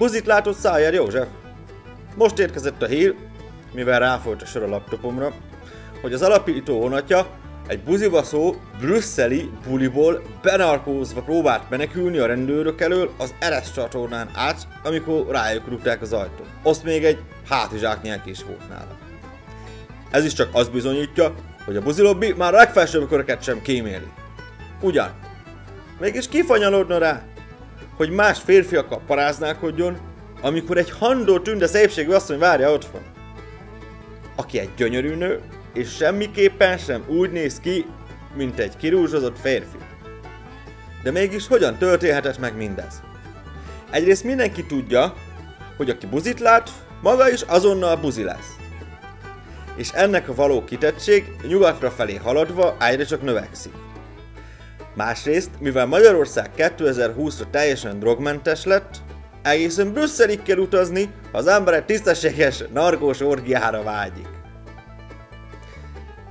buzit látott Szájer József. Most érkezett a hír, mivel ráfolyt a sor a laptopomra, hogy az alapító honatja egy buzibaszó brüsszeli buliból benarkózva próbált menekülni a rendőrök elől az Eres csatornán át, amikor rájuk rúgták az ajtót. Azt még egy hátizsák is volt nála. Ez is csak azt bizonyítja, hogy a buzilobbi már legfelsőbb köröket sem kíméli. Ugyan. Mégis kifanyalodna rá, hogy más férfiakkal paráználkodjon, amikor egy handó tünde szépségű asszony várja otthon. Aki egy gyönyörű nő, és semmiképpen sem úgy néz ki, mint egy kirúzsozott férfi. De mégis hogyan történhetett meg mindez? Egyrészt mindenki tudja, hogy aki buzit lát, maga is azonnal buzi lesz. És ennek a való kitettség nyugatra felé haladva egyre csak növekszik. Másrészt, mivel Magyarország 2020-ra teljesen drogmentes lett, egészen Brüsszelig kell utazni, ha az ember egy tisztességes narkós orgiára vágyik.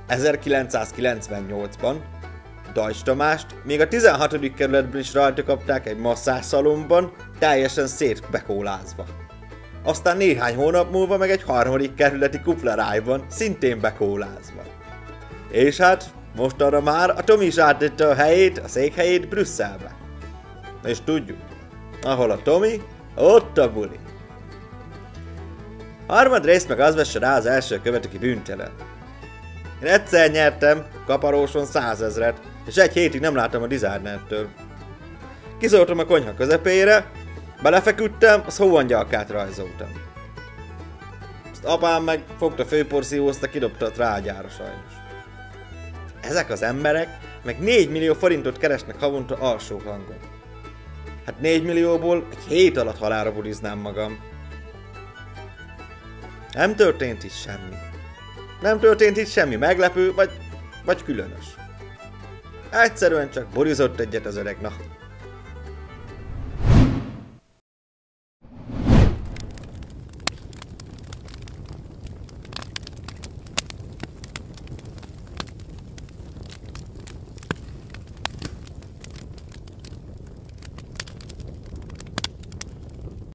1998-ban Dajcs Tamást még a 16. kerületben is rajta kapták egy masszásszalomban, teljesen szétbekólázva. Aztán néhány hónap múlva meg egy harmadik kerületi kuplarájban, szintén bekólázva. És hát mostanra már a Tomi is áttette a helyét, a székhelyét Brüsszelbe. És tudjuk, ahol a Tomi, ott a buli. Harmad rész meg az vesse rá az első követeki bűntelen. Én egyszer nyertem kaparóson százezret, és egy hétig nem láttam a designertől. Kizoltam a konyha közepére, belefeküdtem, az hóangyalkát rajzoltam. Azt apám meg fogta főporszívózta, kidobta a trágyára sajnos. Ezek az emberek meg 4 millió forintot keresnek havonta alsó hangon. Hát 4 millióból egy hét alatt halára buliznám magam. Nem történt is semmi. Nem történt itt semmi meglepő, vagy, vagy különös. Egyszerűen csak borizott egyet az öreg,